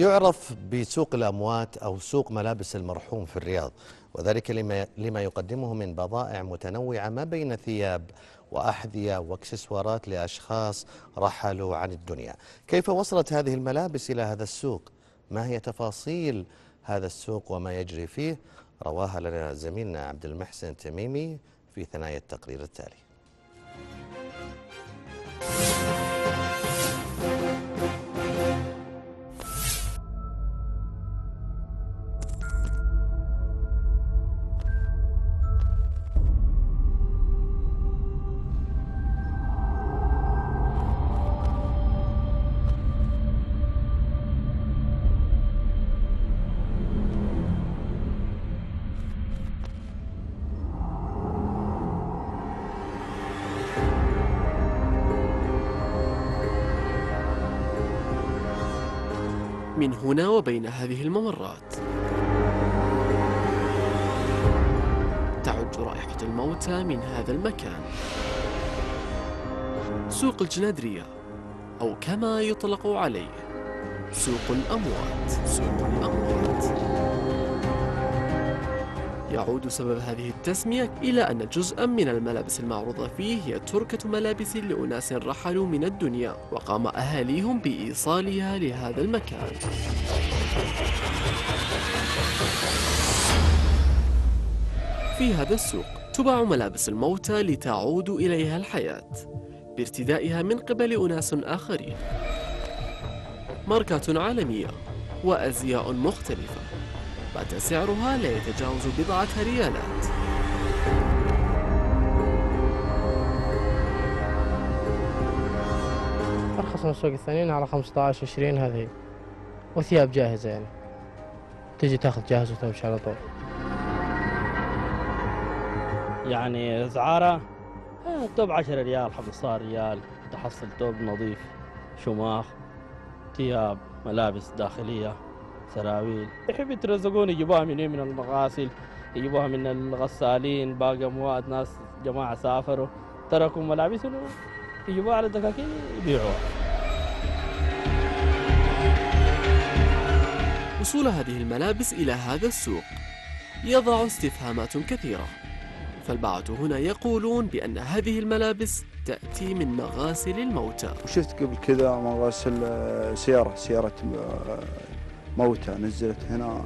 يعرف بسوق الأموات أو سوق ملابس المرحوم في الرياض وذلك لما, لما يقدمه من بضائع متنوعة ما بين ثياب وأحذية وإكسسوارات لأشخاص رحلوا عن الدنيا كيف وصلت هذه الملابس إلى هذا السوق؟ ما هي تفاصيل هذا السوق وما يجري فيه؟ رواها لنا زميلنا عبد المحسن تميمي في ثنايا التقرير التالي من هنا وبين هذه الممرات. تعج رائحة الموتى من هذا المكان. سوق الجنادرية أو كما يطلق عليه سوق الأموات سوق الأموات. يعود سبب هذه التسمية إلى أن جزءا من الملابس المعروضة فيه هي تركة ملابس لأناس رحلوا من الدنيا وقام أهاليهم بإيصالها لهذا المكان. في هذا السوق تباع ملابس الموتى لتعود إليها الحياة بارتدائها من قبل أناس آخرين. ماركات عالمية وأزياء مختلفة. بات سعرها لا يتجاوز بضعة ريالات. أرخص من السوق الثانيين على 15 20 هذه. وثياب جاهزة يعني. تجي تاخذ جاهز وتمشي على طول. يعني اسعاره آه، توب 10 ريال 15 ريال. تحصل توب نظيف. شماخ ثياب ملابس داخلية. سراويل. يحب يترزقون يجيبوها من من المغاسل يجيبوها من الغسالين باقي اموات ناس جماعة سافروا تركوا ملابسهم يجيبوها على الدكاكين يبيعوها. وصول هذه الملابس إلى هذا السوق يضع استفهامات كثيرة. فالبعض هنا يقولون بأن هذه الملابس تأتي من مغاسل الموتى. وشفت قبل كذا مغاسل آه، سيارة سيارة آه، موتى نزلت هنا آه،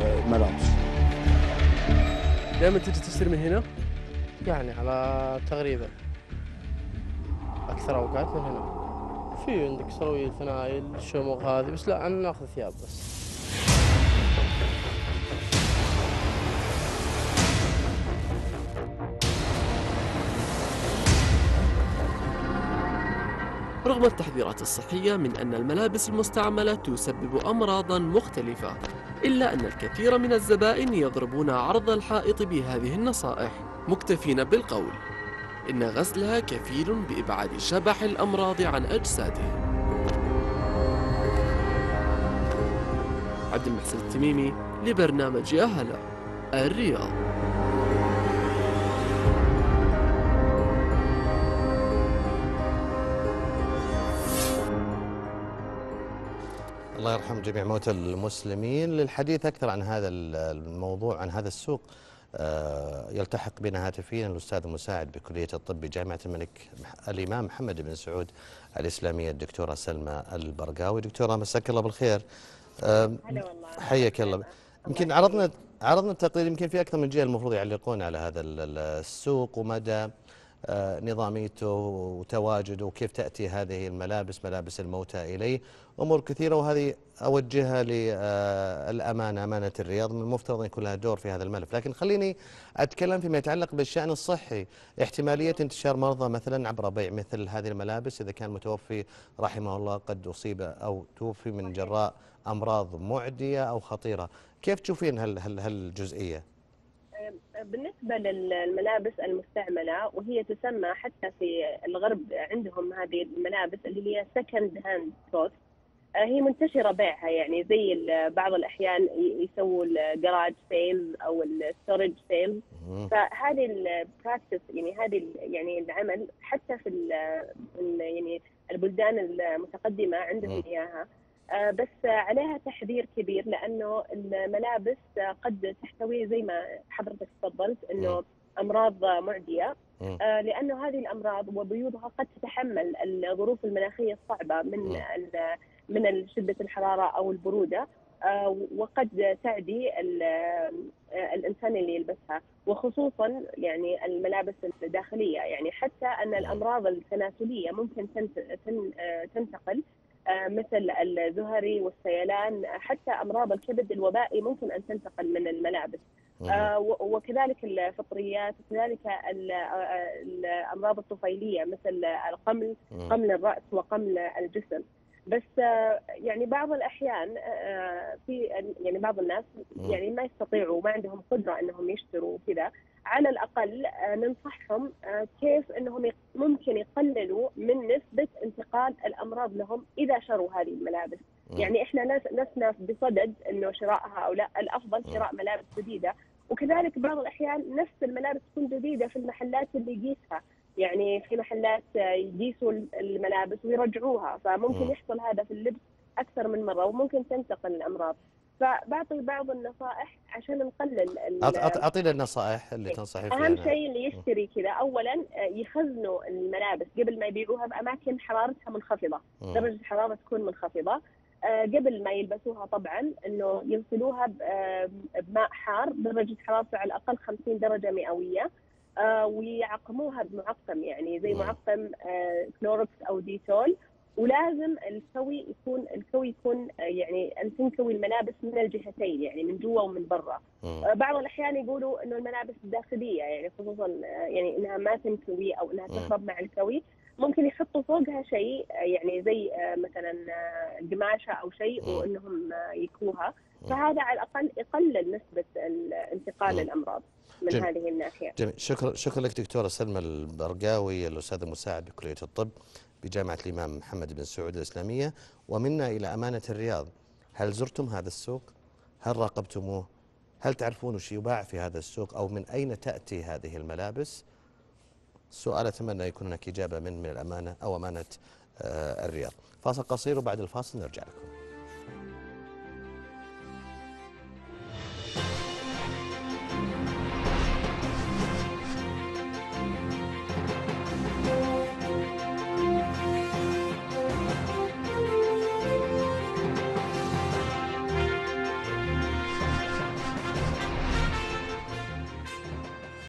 آه، ملابس. دائما تجي تشتري من هنا؟ يعني على تقريبا أكثر أوقات من هنا. في عندك سراويل فنايل شموغ هذه بس لا أنا ناخذ ثياب بس. رغم التحذيرات الصحية من أن الملابس المستعملة تسبب أمراضا مختلفة إلا أن الكثير من الزبائن يضربون عرض الحائط بهذه النصائح. مكتفين بالقول إن غسلها كفيل بإبعاد شبح الأمراض عن أجسادهم عبد المحسن التميمي لبرنامج يا هلا الرياض. الله يرحم جميع موتى المسلمين للحديث أكثر عن هذا الموضوع عن هذا السوق. آه، يلتحق بنا هاتفيا الأستاذ المساعد بكلية الطب بجامعة الملك الإمام محمد بن سعود الإسلامية الدكتورة سلمى البرقاوي. دكتورة مساك الله بالخير. آه، حياك الله. يمكن عرضنا عرضنا التقرير يمكن في أكثر من جهة المفروض يعلقون على هذا ال- ال- السوق ومدى نظاميته وتواجده وكيف تأتي هذه الملابس ملابس الموتى إليه. أمور كثيرة وهذه أوجهها للأمانة أمانة الرياض. من المفترض أن يكون لها دور في هذا الملف. لكن خليني أتكلم فيما يتعلق بالشأن الصحي. احتمالية انتشار مرضى مثلا عبر بيع مثل هذه الملابس إذا كان متوفي رحمه الله قد أصيب أو توفي من جراء أمراض معدية أو خطيرة. كيف تشوفين هال هال هالجزئية؟ بالنسبة للملابس المستعملة وهي تسمى حتى في الغرب عندهم هذه الملابس اللي هي second hand clothes هي منتشرة بيعها يعني زي بعض الأحيان يسووا ال garage sales أو ال storage sales مم. فهذه البراكتس يعني هذه يعني العمل حتى في يعني البلدان المتقدمة عندهم. إياها بس عليها تحذير كبير لأنه الملابس قد تحتوي زي ما حضرتك تفضلت إنه أمراض معدية. آه، لأنه هذه الأمراض وبيوضها قد تتحمل الظروف المناخية الصعبة من من شدة الحرارة أو البرودة آه، وقد تعدي ال- آه، الإنسان اللي يلبسها وخصوصا يعني الملابس الداخلية. يعني حتى أن الأمراض التناسلية ممكن تنت- تن- آه، تنتقل آه، مثل الزهري والسيلان حتى أمراض الكبد الوبائي ممكن أن تنتقل من الملابس. آه، وكذلك الفطريات وكذلك آه، الأمراض الطفيلية مثل القمل. قمل الرأس وقمل الجسم بس آه، يعني بعض الأحيان آه، في يعني بعض الناس. يعني ما يستطيعوا ما عندهم قدرة أنهم يشتروا كذا على الأقل آه، ننصحهم آه، كيف إنهم ممكن يقللوا من نسبة انتقال الأمراض لهم إذا شروا هذه الملابس. يعني إحنا لسنا بصدد إنه شرائها أو لا الافضل. شراء ملابس جديدة وكذلك بعض الأحيان نفس الملابس تكون جديدة في المحلات اللي يقيسها يعني في محلات آه، يقيسوا الملابس ويرجعوها فممكن مم. يحصل هذا في اللبس أكثر من مرة وممكن تنتقل الأمراض فبعطي بعض النصائح عشان نقلل اعطينا النصائح اللي تنصحي فيها أهم. شيء اللي يشتري كذا اولا آه، يخزنوا الملابس قبل ما يبيعوها بأماكن حرارتها منخفضة. درجة الحرارة تكون منخفضة آه، قبل ما يلبسوها طبعا إنه يغسلوها آه، بماء حار درجة حرارته على الأقل 50 درجة مئوية ويعقموها بمعقم يعني زي. معقم Clorox أو Dettol ولازم الكوي يكون الكوي يكون آه، يعني أن تنكوي الملابس من الجهتين يعني من جوا ومن برا. آه، بعض الأحيان يقولوا إنه الملابس الداخليه يعني خصوصا آه، يعني إنها ما تنكوي أو إنها. تخرب مع الكوي ممكن يحطوا فوقها شيء يعني زي مثلا قماشة أو شيء. وإنهم يكوها. فهذا على الأقل يقلل نسبة ال- انتقال. الأمراض من جميل. هذه الناحية. جميل شكرا شكرا لك دكتورة سلمى البرقاوي الاستاذ المساعد بكلية الطب بجامعة الإمام محمد بن سعود الإسلامية ومنا إلى أمانة الرياض هل زرتم هذا السوق؟ هل راقبتموه؟ هل تعرفون وش يباع في هذا السوق أو من أين تأتي هذه الملابس؟ سؤال أتمنى يكون هناك إجابة من من الأمانة أو أمانة آه، الرياض. فاصل قصير وبعد الفاصل نرجع لكم.